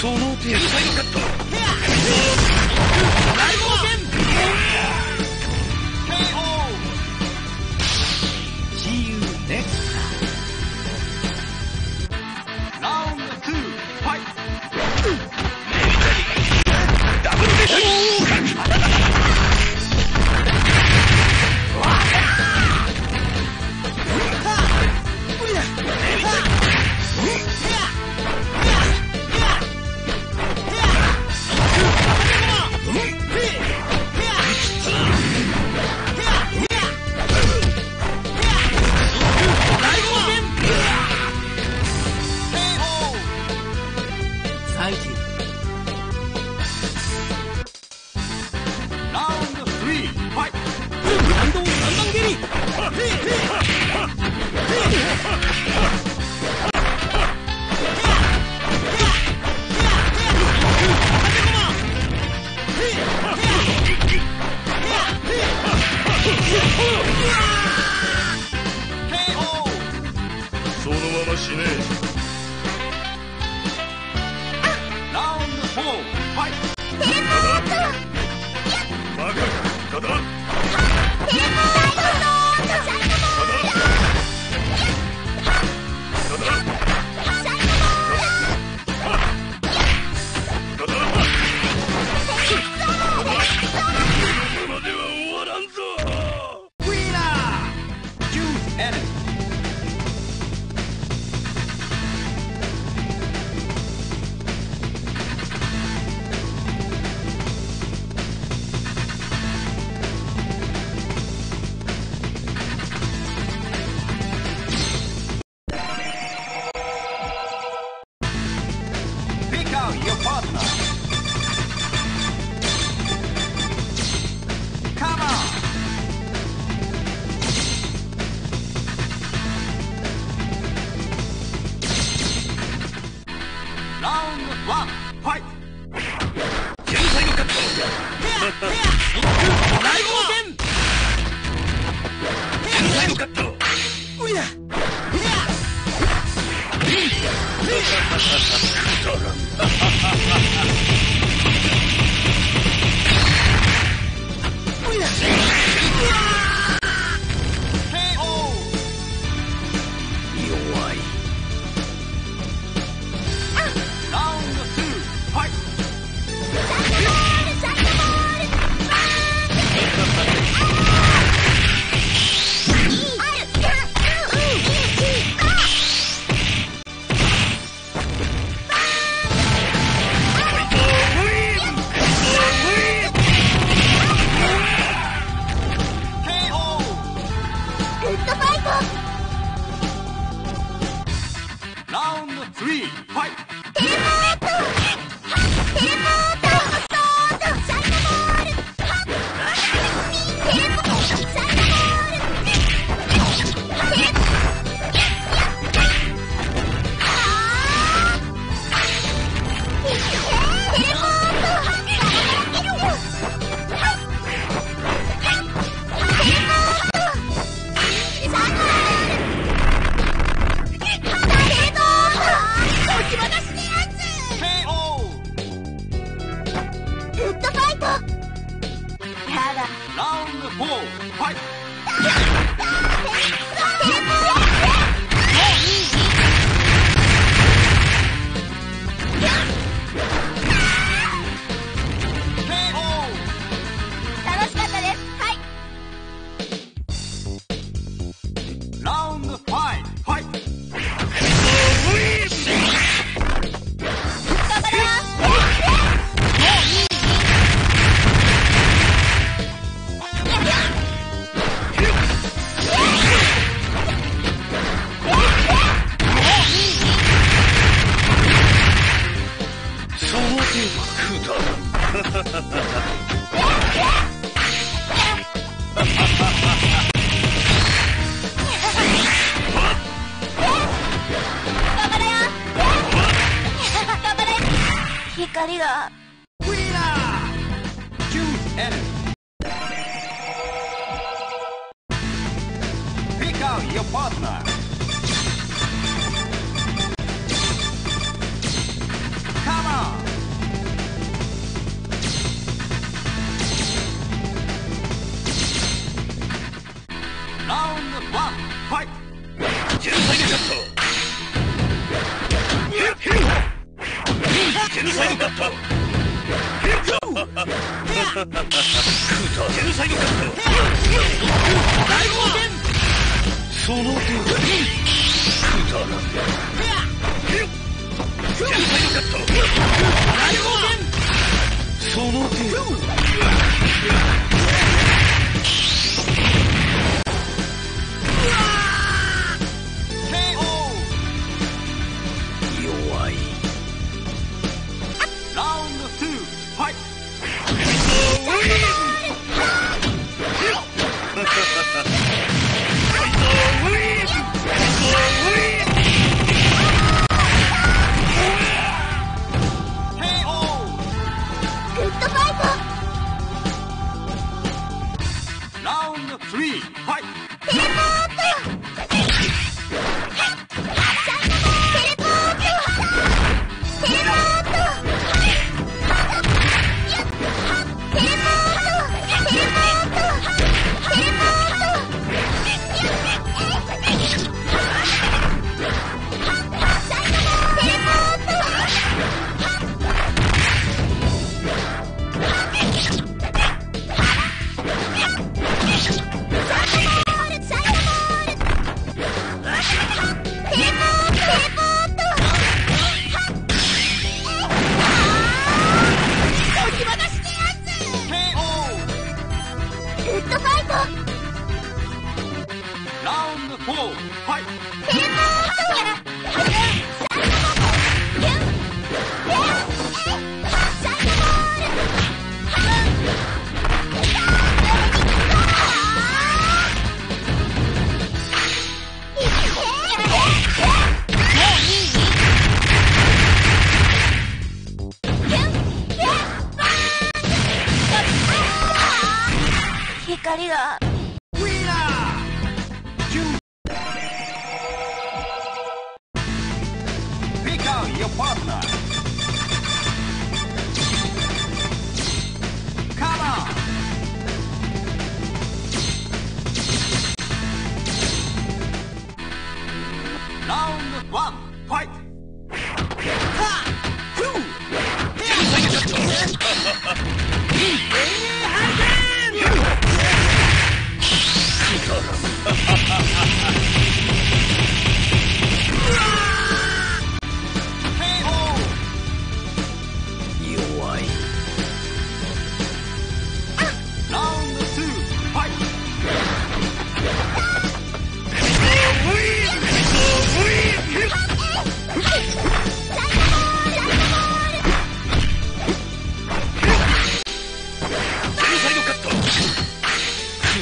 その手サイドカット Йопанна. Round one, fight!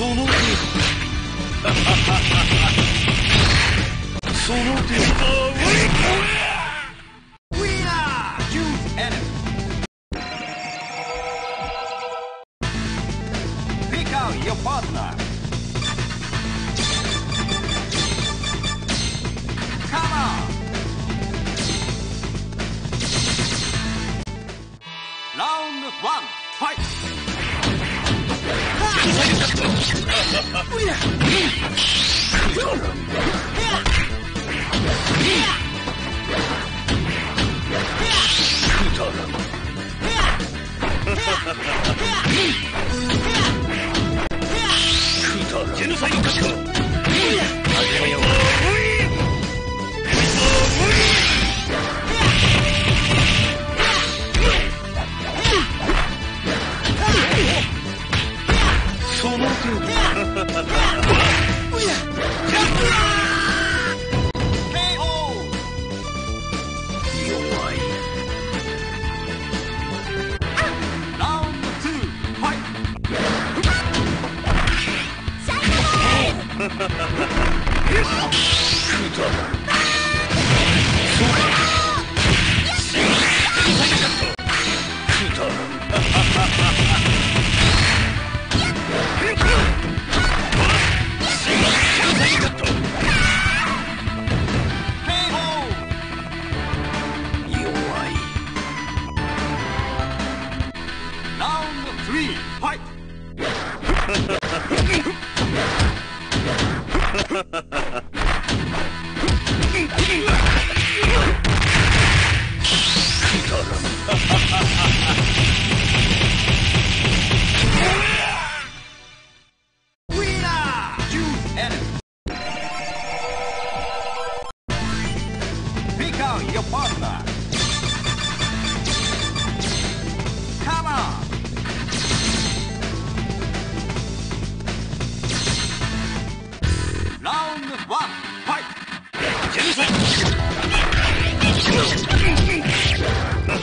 その程度その程ジェノサイド確保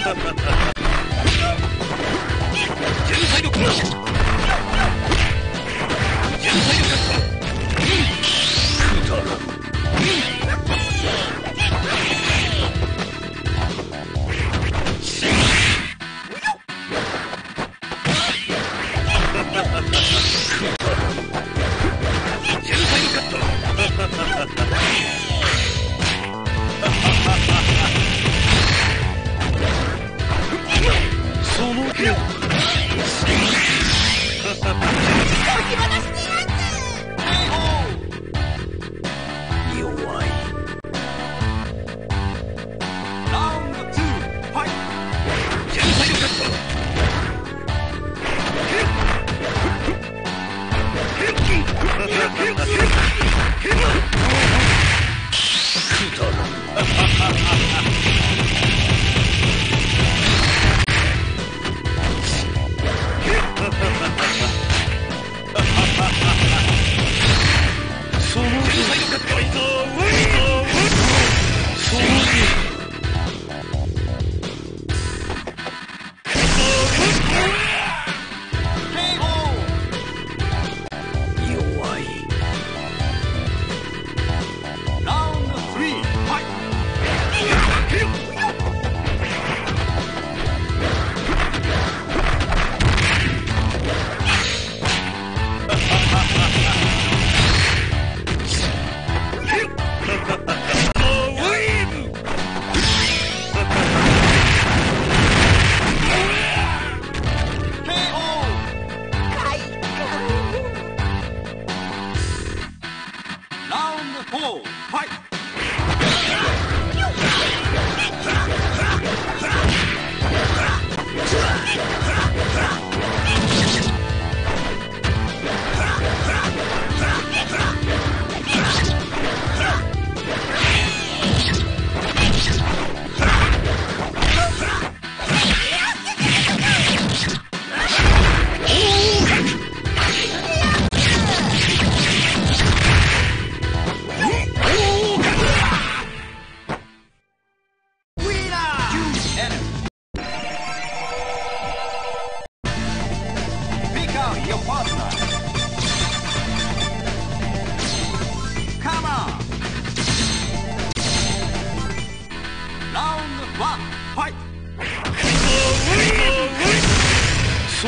天才力コー你们那是。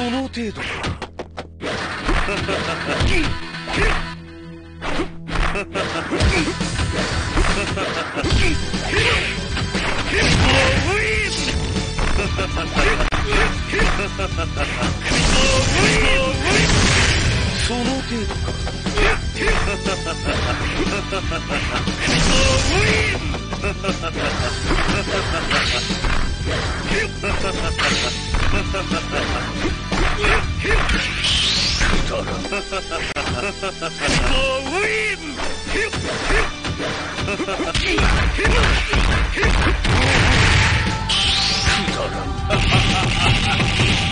の程度だその程度か Ha ha ha ha ha! くだら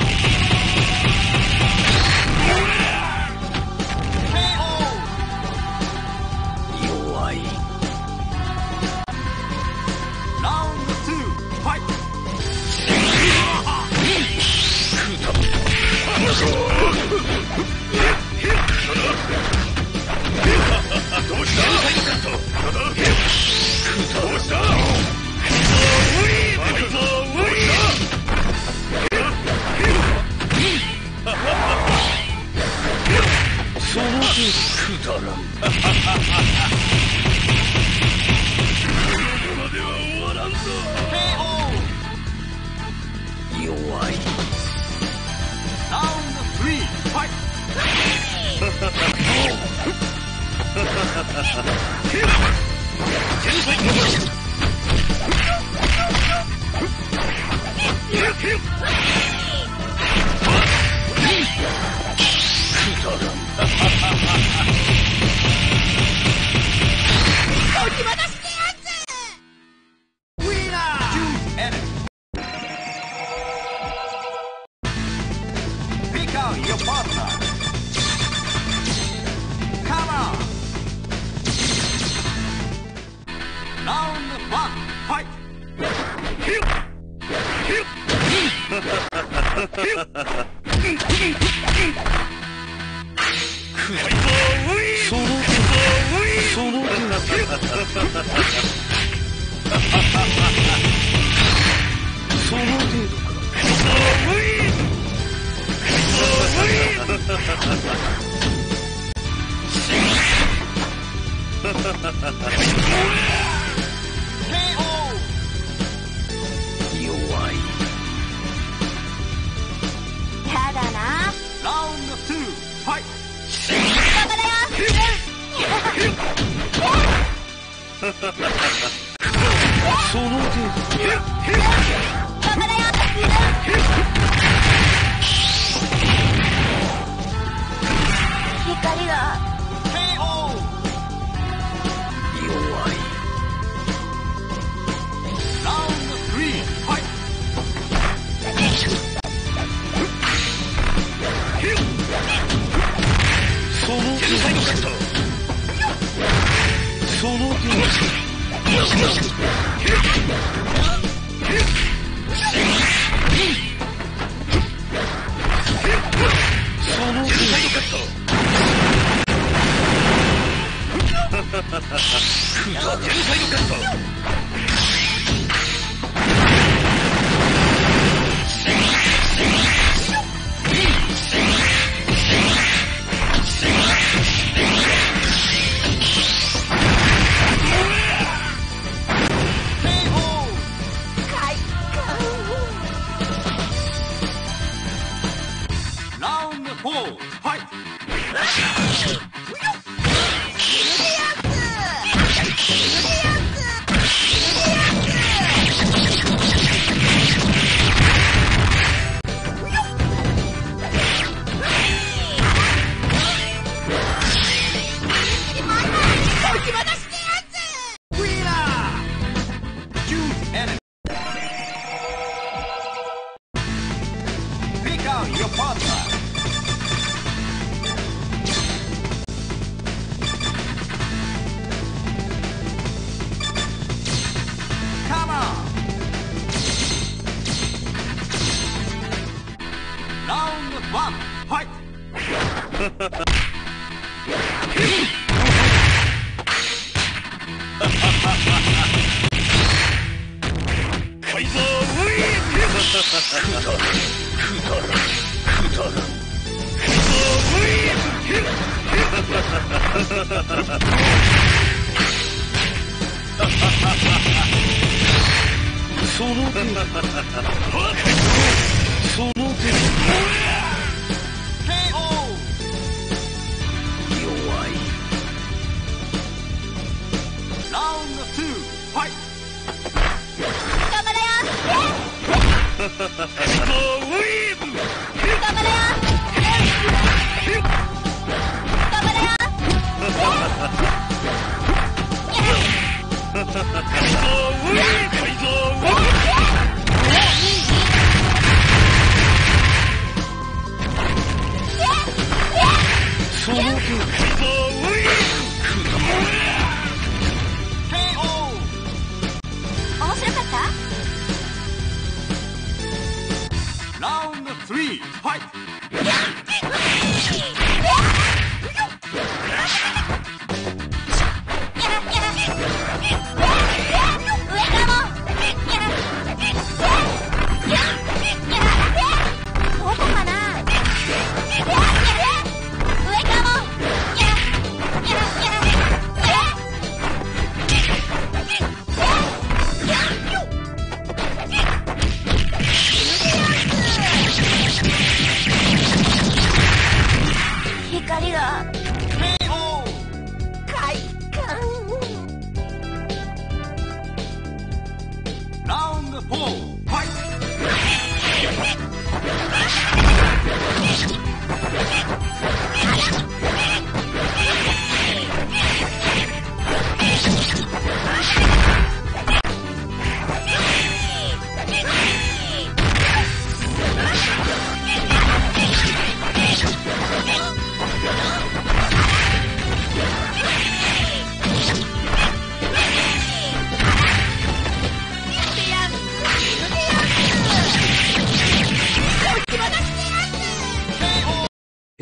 ん。Yeah. カット Yeah. はい。その手その手よ